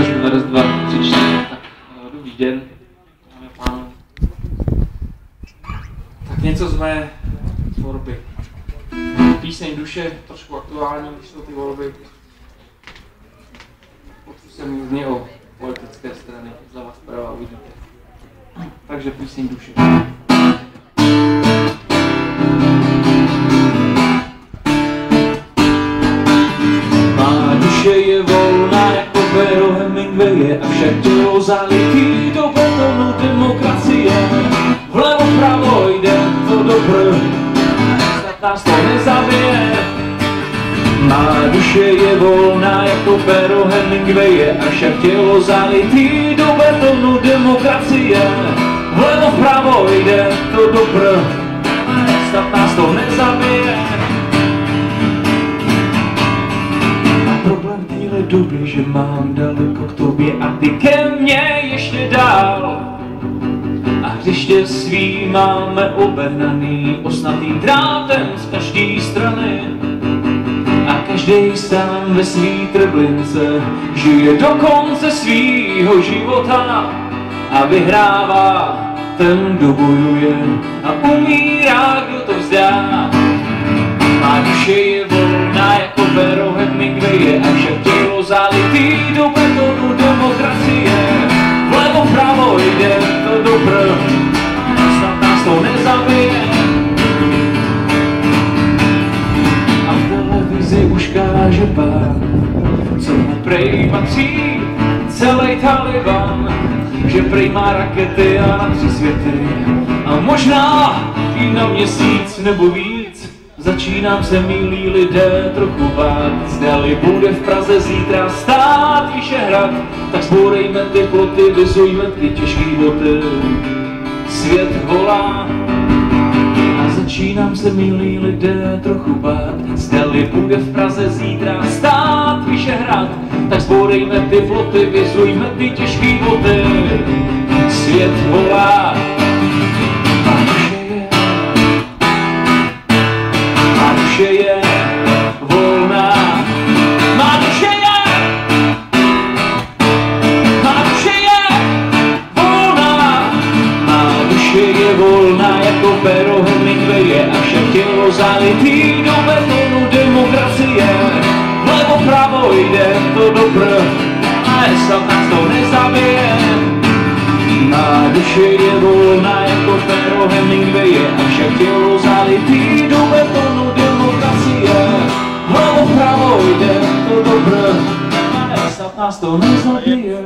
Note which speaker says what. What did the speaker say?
Speaker 1: můžeme raz, dva, tři, čtyři. Tak, eh, dobrý den, dámy a pánové. Tak něco z mé tvorby. Píseň duše, trošku aktuální, když jsou ty volby. Počtu jsem hodně o politické strany, zleva zprava uvidíte. Takže píseň duše. Má duše je nás to nezabije. Má duše je volná jako pero Hemingwaye a však tělo zalitý do betonu demokracie. Vlevo vpravo jde to dobro, snad nás to nezabije. A problém téhle době, že mám daleko k tobě a ty ke mně hřiště svý máme obehnaný osnatým drátem z každé strany. A každý sám ve svý trblince žije do konce svýho života a vyhrává ten, kdo bojuje a umírá, kdo to vzdá. Má duše je co mu prej patří celý Taliban, že prej má rakety a na tři světy a možná i na měsíc nebo víc. Začínám se milí lidé trochu bát, zdali bude v Praze zítra stát Vyšehrad, tak zbourejme ty ploty, vyzujme ty těžký boty. Svět volá, a začínám se milí lidé trochu bát, zdali bude v Praze zítra stát Vyšehrad, tak zbourejme ty floty, vyzujme ty těžký boty. Svět volá, a je, a je volná. Je, je volná. Je volná jako pero Hemingwaye a však tělo zalitý do betonu pravo jde to dobro, ale snad nás to nezabije. Má duše je volná jako pero a však tělo zalitý do betonu demokracie. Vlevo pravo jde to dobro, ale snad nás to nezabije.